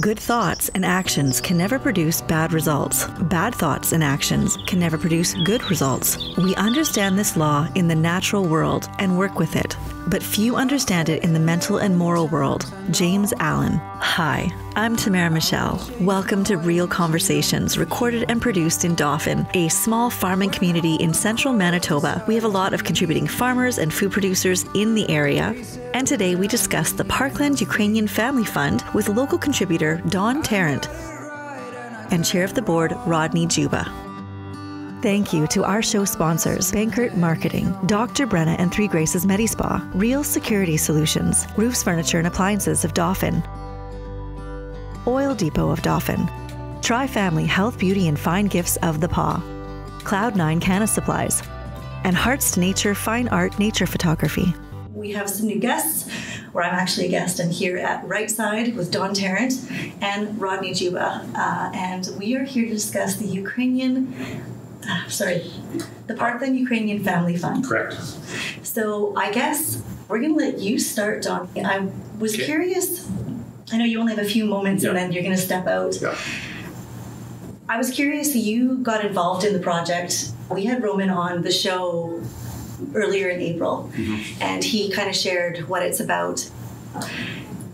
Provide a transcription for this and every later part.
Good thoughts and actions can never produce bad results. Bad thoughts and actions can never produce good results. We understand this law in the natural world and work with it, but few understand it in the mental and moral world. James Allen. Hi, I'm Tamara Michele. Welcome to Real Conversations, recorded and produced in Dauphin, a small farming community in central Manitoba. We have a lot of contributing farmers and food producers in the area. And today we discuss the Parkland Ukrainian Family Fund with local contributor Don Tarrant and chair of the board Rodney Juba. Thank you to our show sponsors Bankert Marketing, Dr. Brenna and Three Graces Medispa, Real Security Solutions, Roofs Furniture and Appliances of Dauphin, Oil Depot of Dauphin, Tri Family Health, Beauty, and Fine Gifts of the Paw, Cloud9 Canna Supplies, and Hearts to Nature Fine Art Nature Photography. We have some new guests, where I'm actually a guest. I'm here at Reit Syd with Don Tarrant and Rodney Juba, uh, and we are here to discuss the Ukrainian, sorry, the Parkland Ukrainian Family Fund. Correct. So I guess we're going to let you start, Don. I was Okay. curious. I know you only have a few moments, and then you're going to step out. Yeah. I was curious. You got involved in the project. We had Roman on the show earlier in April, mm-hmm. and he kind of shared what it's about.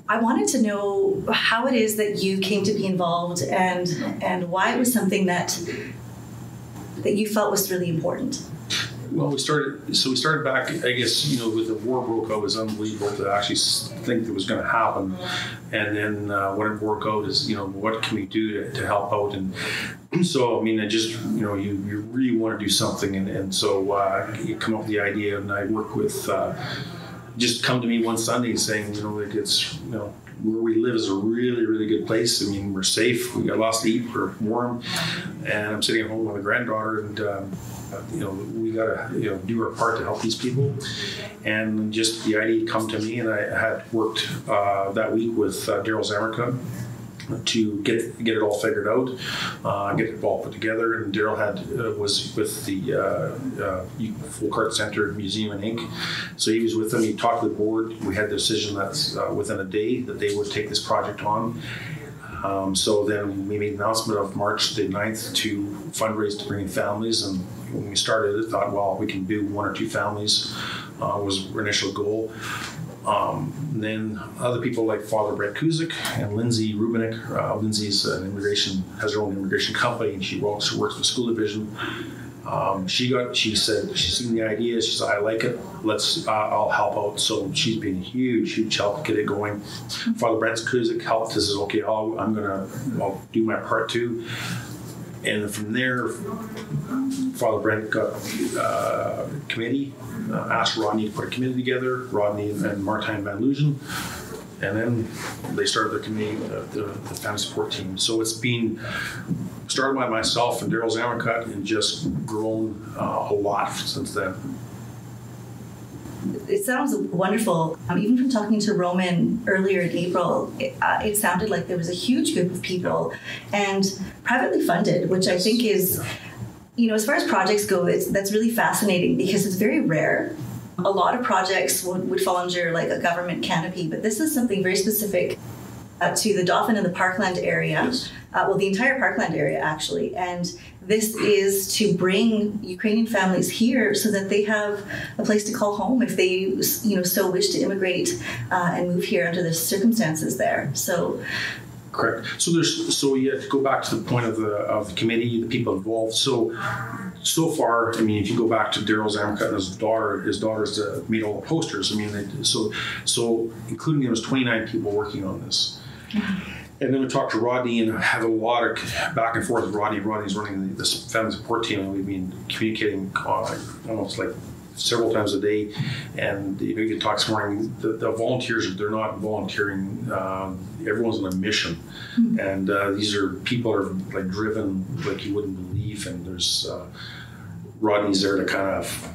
I wanted to know how it is that you came to be involved, and and why it was something that that you felt was really important. Well, we started. So we started back. I guess you know, with the war broke out, it was unbelievable to actually think it was going to happen. And then uh, when it broke out, is you know, what can we do to, to help out? And so, I mean, I just you know, you, you really want to do something, and, and so uh, you come up with the idea, and I work with. Uh, just come to me one Sunday saying, you know, like it's you know where we live is a really really good place. I mean, we're safe. We got lots to eat. We're warm, and I'm sitting at home with my granddaughter, and um, you know we gotta you know do our part to help these people. And just the idea come to me, and I had worked uh, that week with uh, Daryl Zamerka to get get it all figured out, uh, get it all put together. And Daryl had uh, was with the uh, uh, Folkart Center Museum and Inc. So he was with them. He talked to the board. We had the decision that uh, within a day that they would take this project on. Um, so then we made an announcement of March the 9th to fundraise to bring in families. And when we started it, thought, well, we can do one or two families uh, was our initial goal. Um, then other people like Father Brett Kuzik and Lindsay Rubinik. Uh, Lindsay's an immigration has her own immigration company, and she works works with school division. Um, she got she said she's seen the idea. She said I like it. Let's uh, I'll help out. So she's been a huge huge help to get it going. Father Brett Kuzik helped. He says okay, I'll, I'm gonna I'll do my part too. And from there, Father Brent got uh, committee, uh, asked Rodney to put a committee together, Rodney and Martijn Van Luzen. And then they started their committee, uh, the, the family support team. So it's been started by myself and Daryl Zamercut and just grown uh, a lot since then. It sounds wonderful. Um, even from talking to Roman earlier in April, it, uh, it sounded like there was a huge group of people and privately funded, which I think is, you know, as far as projects go, it's, that's really fascinating because it's very rare. A lot of projects would, would fall under like a government canopy, but this is something very specific uh, to the Dauphin and the Parkland area. Yes. Uh, well, the entire Parkland area actually, and this is to bring Ukrainian families here so that they have a place to call home if they, you know, so wish to immigrate uh, and move here under the circumstances there. So, Correct. So there's so you have to go back to the point of the of the committee, the people involved. So so far, I mean, if you go back to Daryl Zamka and his daughter, his daughter's uh, made all the posters. I mean, they, so so including there was 29 people working on this. And then we talked to Rodney and have a lot of back and forth with Rodney. Rodney's running the, this family support team, and we've been communicating uh, almost like several times a day. And you know, you can talk this morning. The, the volunteers they're not volunteering. Um, everyone's on a mission, and uh, these are people are like driven like you wouldn't believe. And there's uh, Rodney's there to kind of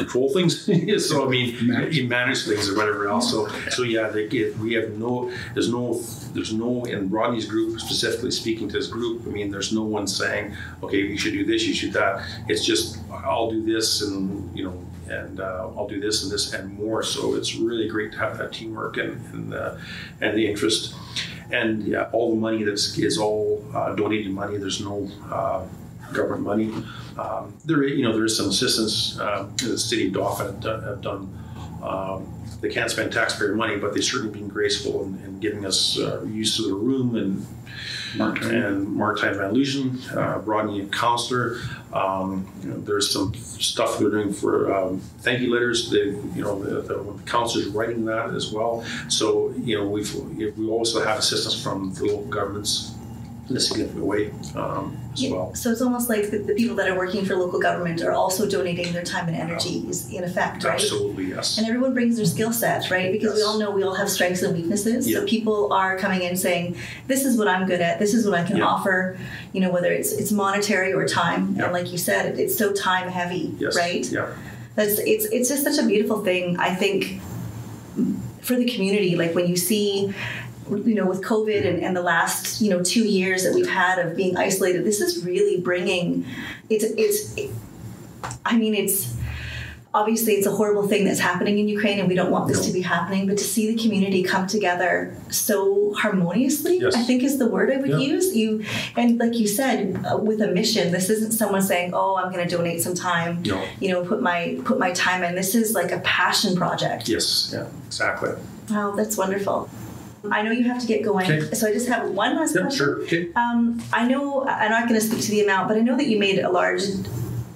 control things. so I mean, Manage. you manage things or whatever else. So so yeah, they get, we have no there's no there's no in Rodney's group specifically speaking to his group. I mean, there's no one saying okay, you should do this, you should that. It's just I'll do this and you know. And uh, I'll do this and this and more. So it's really great to have that teamwork and and, uh, and the interest. And yeah, all the money that's is all uh, donated money. There's no uh, government money. Um, there, you know, there is some assistance. Uh, the city of Dauphin have done. Um, they can't spend taxpayer money, but they've certainly been graceful in, in giving us uh, use of the room and and Martijn Van Luzen, uh, Rodney Counselor. Um, you know, there's some stuff they're doing for um, thank you letters. They, you know, the, the, the counselors writing that as well. So, you know, we've we also have assistance from the local governments in a significant way um, as Yeah, well. So it's almost like the, the people that are working for local government are also donating their time and energy is in effect, right? Absolutely, yes. And everyone brings their skill set, right? Because we all know we all have strengths and weaknesses. So people are coming in saying, "This is what I'm good at. This is what I can Yeah. offer." You know, whether it's it's monetary or time. Yeah. And like you said, it, it's so time heavy, Yes. right? Yeah. That's it's it's just such a beautiful thing. I think for the community, like when you see. You know, with COVID and, and the last you know two years that we've had of being isolated, this is really bringing. It's it's. I mean, it's obviously it's a horrible thing that's happening in Ukraine, and we don't want this to be happening. But to see the community come together so harmoniously, Yes. I think is the word I would Yeah. use. You and like you said, uh, with a mission. This isn't someone saying, "Oh, I'm going to donate some time." No. You know, put my put my time in. This is like a passion project. Yes. Yeah. Exactly. Wow, that's wonderful. I know you have to get going, Okay. so I just have one last Yeah. question. Sure. Okay. Um, I know I'm not going to speak to the amount, but I know that you made a large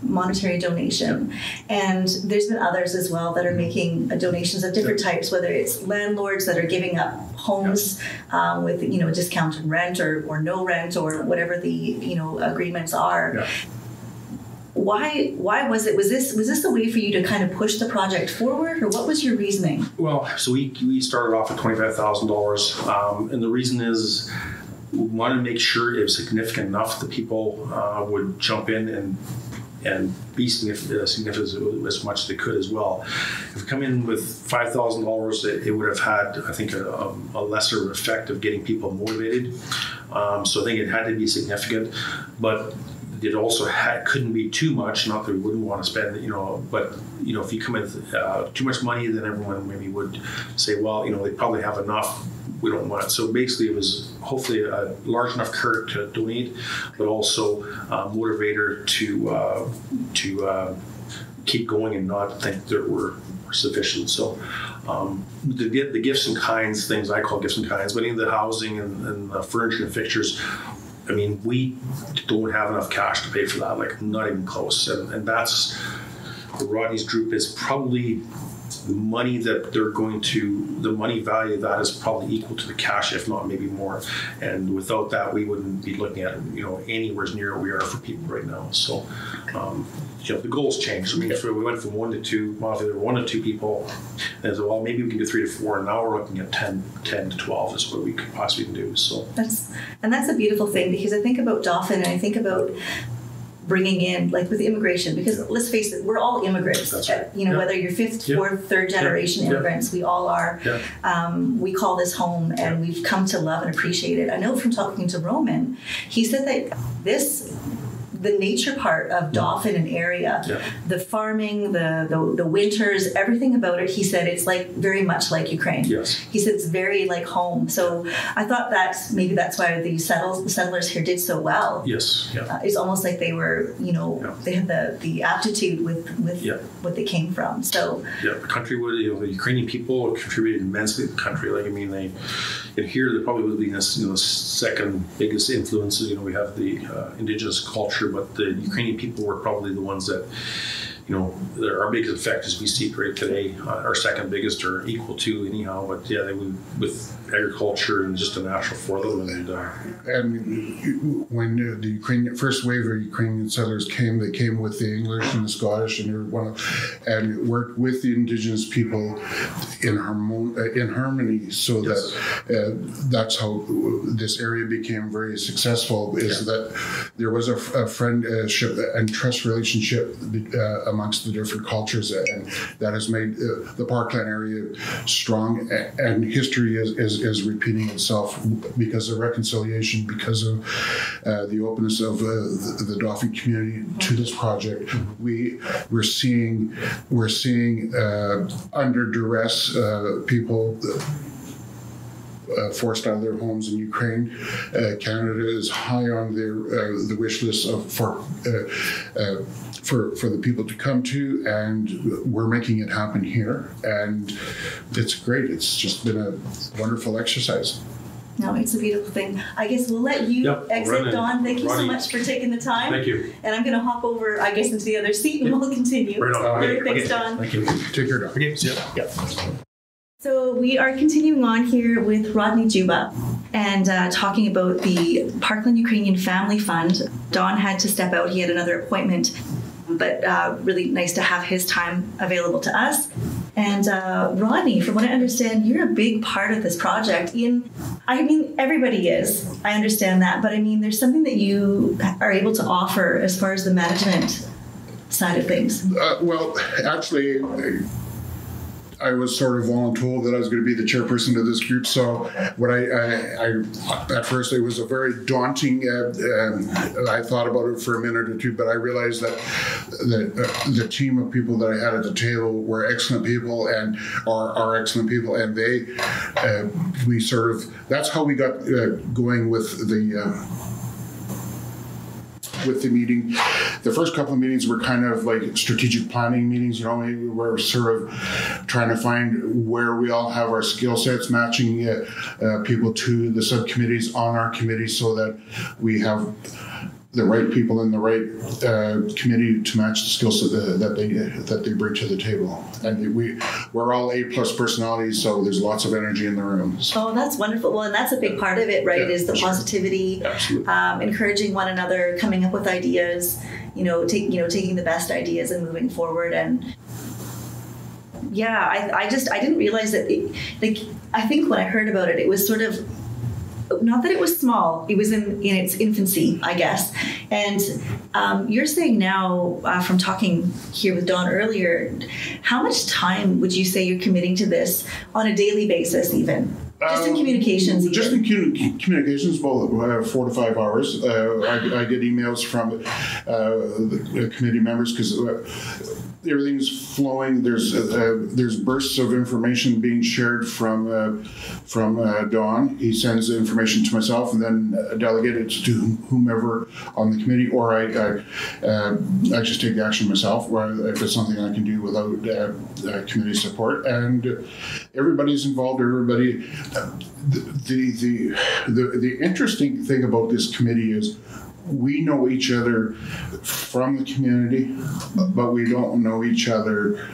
monetary donation, and there's been others as well that are making uh, donations of different types, whether it's landlords that are giving up homes um, with you know discounted rent or, or no rent or whatever the you know agreements are. Yeah. Why why was it was this was this a way for you to kind of push the project forward or what was your reasoning? Well, so we, we started off at twenty five thousand dollars, um, and the reason is we wanted to make sure it was significant enough that people uh, would jump in and and be uh, significant as much as they could as well. If we come in with five thousand dollars, it, would have had, I think, a, a lesser effect of getting people motivated. Um, so I think it had to be significant, but it also couldn't be too much. Not that we wouldn't want to spend, you know, but you know, if you come with uh, too much money, then everyone maybe would say, well, you know, they probably have enough. We don't want it. So basically, it was hopefully a large enough curve to donate, but also a motivator to uh, to uh, keep going and not think that we're sufficient. So um, the, the gifts and kinds, things I call gifts and kinds, but in the housing and, and the furniture and fixtures, I mean, we don't have enough cash to pay for that, like not even close. And, and that's Rodney's group is probably the money that they're going to, the money value that is probably equal to the cash, if not maybe more. And without that, we wouldn't be looking at, you know, anywhere near where we are for people right now. So, um, you know, the goals changed. I mean, so we went from one to two, well, there were one to two people, and so, well, maybe we can do three to four, and now we're looking at 10, 10 to 12 is what we could possibly do. So, That's and that's a beautiful thing because I think about Dauphin and I think about bringing in like with immigration because let's face it we're all immigrants right. you know Yeah. whether you're fifth Yeah. fourth third generation Yeah. immigrants we all are yeah. um, we call this home and we've come to love and appreciate it i know from talking to roman he said that this the nature part of Dauphin and area, Yeah. the farming, the, the the winters, everything about it, he said it's like very much like Ukraine. Yes. He said it's very like home. So I thought that's maybe that's why the settles the settlers here did so well. Yes. Yeah. Uh, it's almost like they were, you know, Yeah. they had the the aptitude with with Yeah. what they came from. So Yeah, the country would, you know, the Ukrainian people contributed immensely to the country. Like, I mean, they, and here they probably would be this, you know, second biggest influences. You know, we have the uh, indigenous culture, but the Ukrainian people were probably the ones that, you know, they're our biggest effect as we see it right today. Uh, our second biggest or equal to anyhow, but yeah, they would with agriculture and just a natural for them. And uh, And when uh, the Ukrainian first wave of Ukrainian settlers came, they came with the English and the Scottish, and one of, and worked with the indigenous people in harmon, uh, in harmony, so Yes. that uh, that's how this area became very successful. Is Yeah. that there was a, a friendship and trust relationship uh, amongst the different cultures, and that has made uh, the Parkland area strong. And history is, is, is repeating itself because of reconciliation, because of uh, the openness of uh, the, the Dauphin community to this project. We we're seeing we're seeing uh, under duress uh, people uh, forced out of their homes in Ukraine. Uh, Canada is high on their uh, the wish list of for. Uh, uh, for, for the people to come to, and we're making it happen here. And it's great. It's just been a wonderful exercise. No, it's a beautiful thing. I guess we'll let you Yep, exit, run. Don. Thank you so much for taking the time. Thank you. And I'm going to hop over, I guess, into the other seat and we'll continue. Right on. All right, Okay, thanks, okay. Don. Thank you. Take care, Doc. Okay, see ya. So we are continuing on here with Rodney Juba and uh, talking about the Parkland Ukrainian Family Fund. Don had to step out; he had another appointment, but uh, really nice to have his time available to us. And uh, Rodney, from what I understand, you're a big part of this project. In, I mean, everybody is. I understand that, but I mean, there's something that you are able to offer as far as the management side of things. Uh, well, actually, I was sort of voluntold that I was going to be the chairperson of this group. So, what I, I, I at first it was a very daunting. Uh, um, I thought about it for a minute or two, but I realized that the uh, the team of people that I had at the table were excellent people and are, are excellent people, and they uh, we sort of that's how we got uh, going with the. With the meeting. The first couple of meetings were kind of like strategic planning meetings. You know, we were sort of trying to find where we all have our skill sets, matching uh, uh, people to the subcommittees on our committee, so that we have the right people in the right uh, committee to match the skill set that, that they that they bring to the table. And we we're all A plus personalities, so there's lots of energy in the room. So, Oh, that's wonderful. Well, and that's a big part of it, right? Yeah, is the positivity, absolutely. um, encouraging one another, coming up with ideas. You know, take you know taking the best ideas and moving forward. And yeah, I, I just I didn't realize that. It, like I think when I heard about it, it was sort of not that it was small it was in, in its infancy i guess. And um, you're saying now uh, from talking here with don earlier how much time would you say you're committing to this on a daily basis even just in Um, communications Just in commu- communications, well, uh, four to five hours. Uh, I, I get emails from uh, the committee members because uh, everything's flowing. There's uh, there's bursts of information being shared from uh, from uh, Don. He sends the information to myself and then uh, delegate it to whomever on the committee, or I I, uh, I just take the action myself. Or if it's something I can do without uh, uh, committee support, and everybody's involved. Everybody the, the the the interesting thing about this committee is we know each other from the community, but we don't know each other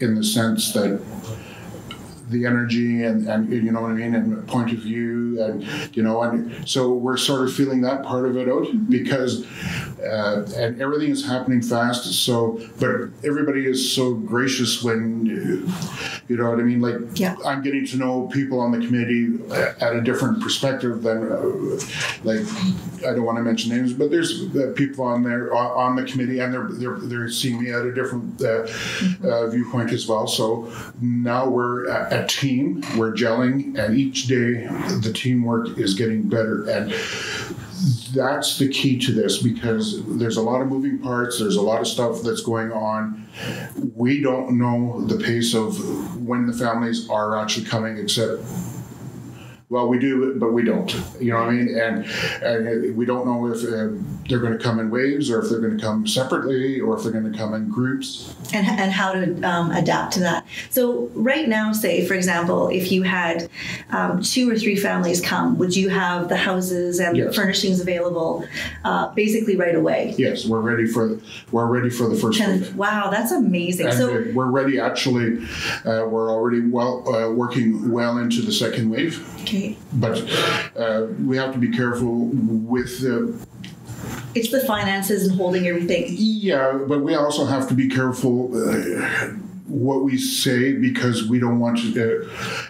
in the sense that the energy and, and you know what I mean and point of view and you know and so we're sort of feeling that part of it out because uh, and everything is happening fast. So but everybody is so gracious when you know what I mean? Like Yeah. I'm getting to know people on the committee at a different perspective than uh, like I don't want to mention names but there's uh, people on there on, on the committee and they're they're, they're seeing me at a different uh, uh, viewpoint as well. So now we're a, a team. We're gelling and each day the teamwork is getting better. And that's the key to this because there's a lot of moving parts there's a lot of stuff that's going on. We don't know the pace of when the families are actually coming except well we do but we don't. You know what i mean? And, and we don't know if uh, they're going to come in waves or if they're going to come separately or if they're going to come in groups. And, and how to um, adapt to that. So, right now, say, for example, if you had um, two or three families come, would you have the houses and the furnishings available uh, basically right away? yes we're ready for we're ready for the first wave wow, that's amazing. and So, we're ready actually uh, we're already well uh, working well into the second wave. Okay, but uh, we have to be careful with the it's the finances and holding everything. yeah but we also have to be careful uh, what we say because we don't want to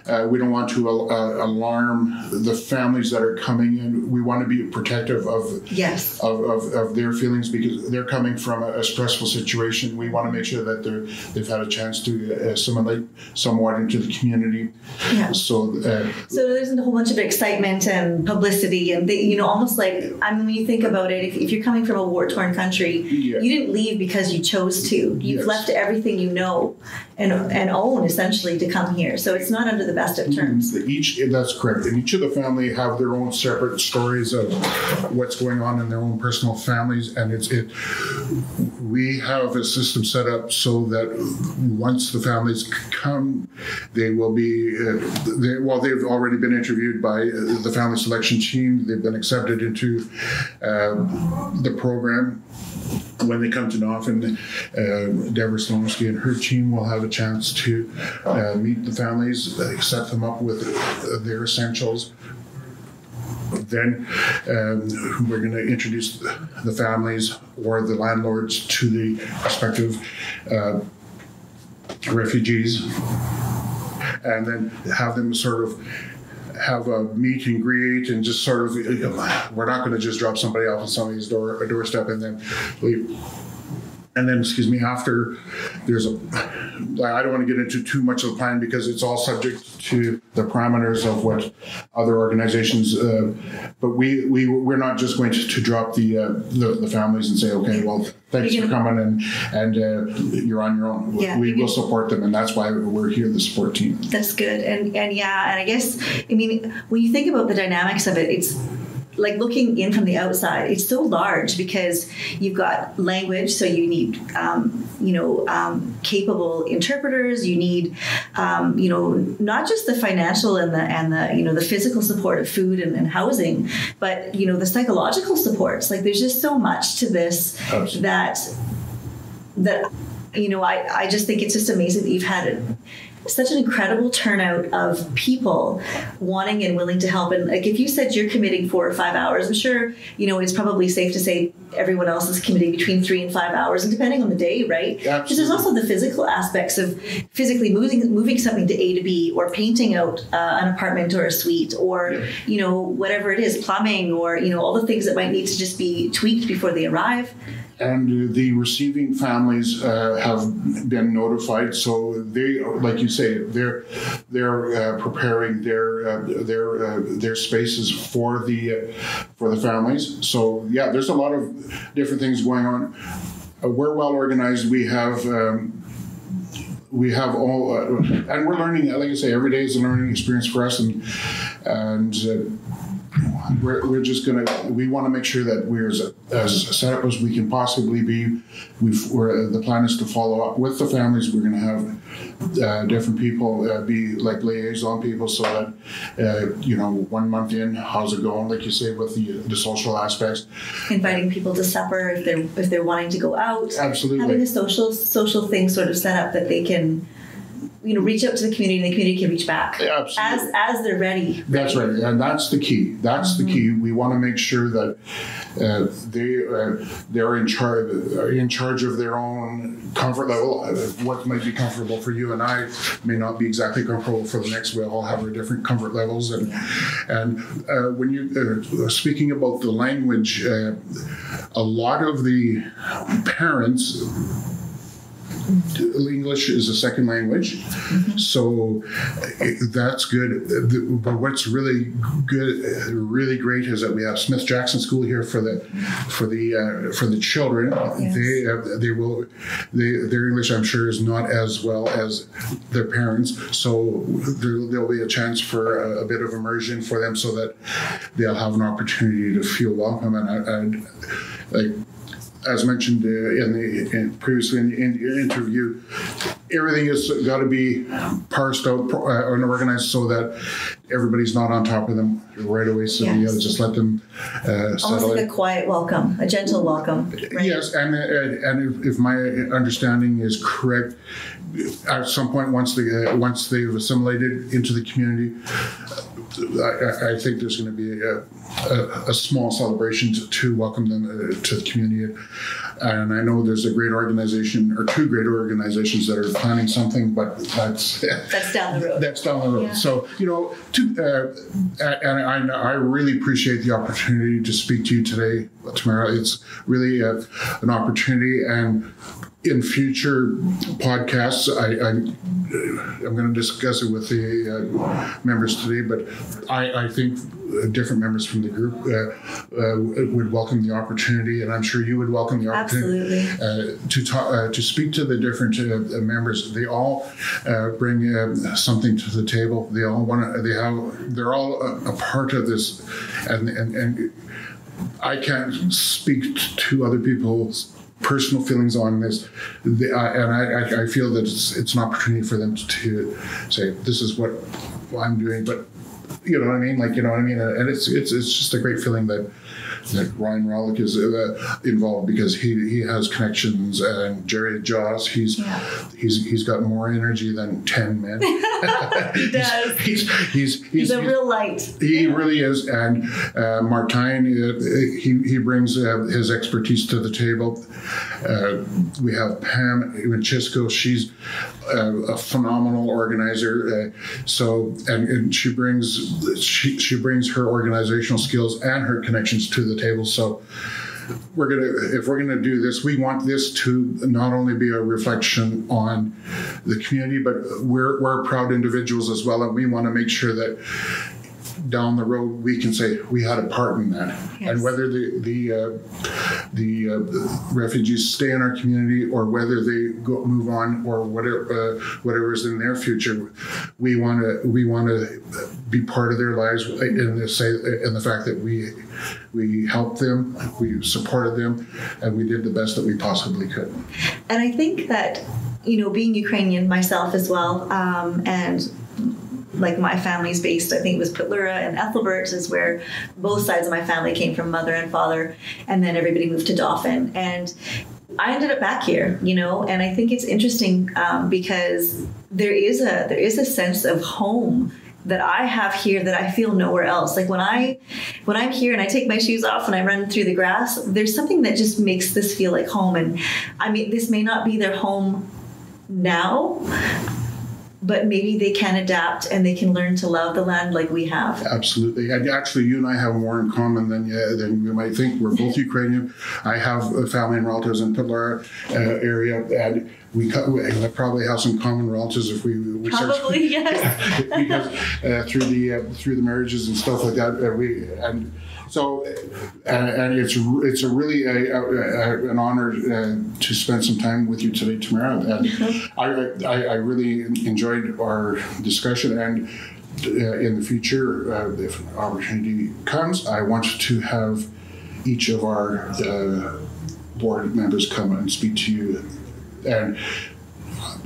uh, uh, we don't want to uh, alarm the families that are coming in we want to be protective of Yes. of, of, of their feelings because they're coming from a, a stressful situation. We want to make sure that they're they've had a chance to uh, assimilate somewhat into the community. Yeah. So uh, So there's a whole bunch of excitement and publicity, and they, you know, almost like I mean, when you think about it, if, if you're coming from a war-torn country, Yeah. you didn't leave because you chose to. You've Yes. left everything you know and and own essentially to come here. So it's not under the best of terms. Each that's correct, and each of the family have their own separate stories of what's going on in their own personal families, and it's it. We have a system set up so that once the families come, they will be uh, they, well. They've already been interviewed by uh, the family selection team. They've been accepted into uh, the program when they come to Dauphin, uh, Deborah Slomsky and her team will have a chance to uh, meet the families, set them up with their essentials. Then um, we're going to introduce the families or the landlords to the respective uh, refugees. And then have them sort of have a meet and greet and just sort of we're not going to just drop somebody off on somebody's door doorstep and then leave and then excuse me after there's a i don't want to get into too much of the plan because it's all subject to the parameters of what other organizations uh, but we, we we're not just going to, to drop the, uh, the, the families and say okay well thanks for coming and and uh, you're on your own Yeah, we will support them and that's why we're here the support team That's good. And and yeah, and I guess I mean when you think about the dynamics of it, it's like looking in from the outside, it's so large because you've got language, so you need, um, you know, um, capable interpreters. You need, um, you know, not just the financial and the and the you know the physical support of food and, and housing, but you know the psychological supports. Like there's just so much to this Absolutely. that that you know I, I just think it's just amazing that you've had a, such an incredible turnout of people wanting and willing to help. And like if you said you're committing four or five hours i'm sure you know it's probably safe to say everyone else is committing between three and five hours and depending on the day right? Because there's also the physical aspects of physically moving moving something to a to b or painting out uh, an apartment or a suite or Yeah. you know whatever it is plumbing or you know all the things that might need to just be tweaked before they arrive. And the receiving families uh, have been notified, so they, like you say, they're they're uh, preparing their uh, their uh, their spaces for the uh, for the families. So yeah, there's a lot of different things going on. Uh, we're well organized. We have. Um, we have all, uh, and we're learning. Like I say, every day is a learning experience for us, and and we're, we're just gonna we want to make sure that we're as, as set up as we can possibly be. We've we're, the plan is to follow up with the families. We're gonna have uh, different people uh, be like liaison people, so that uh, you know one month in, how's it going? Like you say with the the social aspects. inviting people to supper if they're if they're wanting to go out Absolutely. having a social social thing sort of set up that they can you know reach out to the community and the community can reach back Absolutely. as as they're ready That's right, and that's the key. That's the key. We want to make sure that uh, they uh, they're in charge are in charge of their own comfort level. Uh, What might be comfortable for you and I may not be exactly comfortable for the next. We all have our different comfort levels, and and uh, when you uh, speaking about the language, uh, a lot of the parents English is a second language, so eh, that's good. But what's really good, really great, is that we have Smith Jackson School here for the for the uh, for the children. They uh, they will they, their English, I'm sure, is not as well as their parents. So there, there'll be a chance for a, a bit of immersion for them, so that they'll have an opportunity to feel welcome and, and like as mentioned uh, in the in previously in the in- interview, everything has got to be parsed out pro- uh, and organized so that everybody's not on top of them right away. So you Yes. got to just let them uh, almost like a quiet welcome a gentle welcome right? Yes, and uh, and if, if my understanding is correct, at some point once they uh, once they've assimilated into the community, I, I- think there's going to be a, a, a small celebration to, to welcome them uh, to the community. And I know there's a great organization or two great organizations that are planning something, but that's that's down the road that's down the road. Yeah. So you know, to, uh, and I, I really appreciate the opportunity to speak to you today, Tamara. It's really a, an opportunity, and in future podcasts, I, I'm, I'm going to discuss it with the uh, members today, but I, I think different members from the group uh, uh, would welcome the opportunity, and I'm sure you would welcome the opportunity uh, to talk uh, to speak to the different uh, members. They all uh, bring something to the table. They all want to. They have. They're all a, a part of this, and and and I can't speak to other people's personal feelings on this, the, uh, and I, I, feel that it's, it's, an opportunity for them to say this is what I'm doing, but you know what I mean? Like, you know what I mean? And it's it's it's just a great feeling that that Ryan Rollick is uh, involved because he he has connections and Jerry Jaws he's yeah. he's he's got more energy than ten men. he does. He's he's, he's, he's a real light. He really is. And uh, Martine, uh, he he brings uh, his expertise to the table. Uh, we have Pam Winchisco. She's a, a phenomenal organizer. Uh, so and, and she brings she she brings her organizational skills and her connections to the table. So we're gonna if we're gonna do this, we want this to not only be a reflection on the community, but we're we're proud individuals as well, and we want to make sure that down the road we can say we had a part in that yes. and whether the the uh, the, uh, refugees stay in our community or whether they go move on or whatever uh, whatever is in their future we want to we want to be part of their lives in the say in the fact that we we helped them we supported them and we did the best that we possibly could and i think that you know being ukrainian myself as well um, and like my family's based, I think it was Pitlura and Ethelbert is where both sides of my family came from, mother and father, and then everybody moved to Dauphin. And I ended up back here, you know, and I think it's interesting um, because there is a there is a sense of home that I have here that I feel nowhere else. Like when I when I'm here and I take my shoes off and I run through the grass, there's something that just makes this feel like home. And I mean, this may not be their home now, but maybe they can adapt and they can learn to love the land like we have. Absolutely. And actually, you and I have more in common than, uh, than you might think. We're both Ukrainian. I have a family and relatives in Pilar uh, area, and we, we probably have some common relatives if we, we probably start, yes because uh, through the uh, through the marriages and stuff like that uh, we and so, and, and it's it's a really a, a, an honor uh, to spend some time with you today, Tamara. And mm-hmm. I, I, I really enjoyed our discussion and. Uh, in the future, uh, if an opportunity comes, I want to have each of our uh, board members come and speak to you and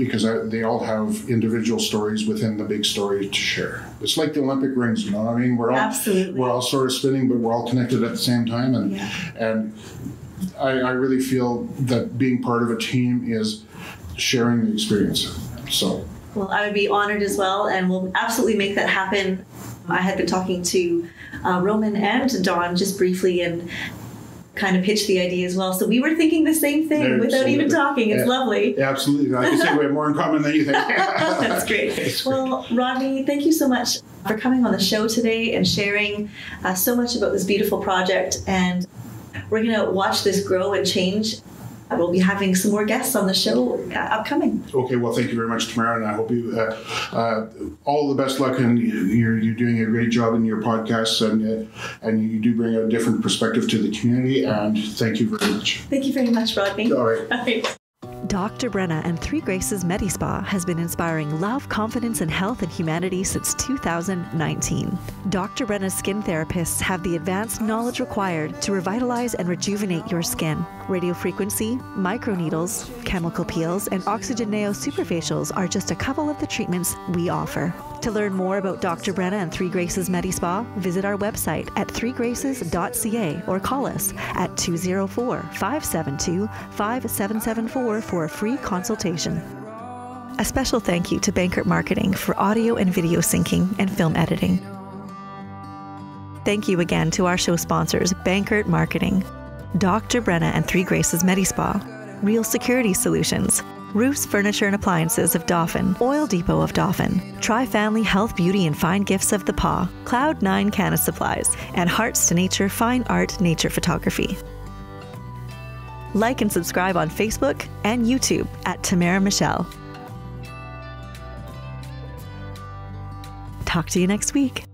because I, they all have individual stories within the big story to share. It's like the Olympic rings, you know what I mean? We're all Absolutely. we're all sort of spinning, but we're all connected at the same time, and yeah. and I, I really feel that being part of a team is sharing the experience. So. Well, I would be honored as well, and we'll absolutely make that happen. I had been talking to uh, Roman and Don just briefly, and kind of pitched the idea as well. So we were thinking the same thing Absolutely. without even talking. It's yeah. lovely. Absolutely. Like I said, we have more in common than you think. That's great. Well, Rodney, thank you so much for coming on the show today and sharing uh, so much about this beautiful project. And we're going to watch this grow and change we'll be having some more guests on the show uh, upcoming. Okay, well, thank you very much, Tamara, and I hope you uh, uh, all the best luck. And you're you're doing a great job in your podcasts, and uh, and you do bring a different perspective to the community. And thank you very much. Thank you very much, Rodney. All right. All right. Dr. Brenna and Three Graces MediSpa has been inspiring love, confidence, and health in humanity since 2019. Dr. Brenna's skin therapists have the advanced knowledge required to revitalize and rejuvenate your skin. Radiofrequency, microneedles, chemical peels, and oxygen neo superfacials are just a couple of the treatments we offer. To learn more about Dr. Brenna and Three Graces MediSpa, visit our website at threegraces.ca or call us at 204 572 5774 for a free consultation. A special thank you to Bankert Marketing for audio and video syncing and film editing. Thank you again to our show sponsors, Bankert Marketing, Dr. Brenna and Three Graces MediSpa, Real Security Solutions, Roofs, Furniture and Appliances of Dauphin, Oil Depot of Dauphin, Tri Family Health, Beauty and Fine Gifts of the Paw, Cloud 9 Canna Supplies, and Hearts to Nature Fine Art Nature Photography. Like and subscribe on Facebook and YouTube at Tamara Michele. Talk to you next week.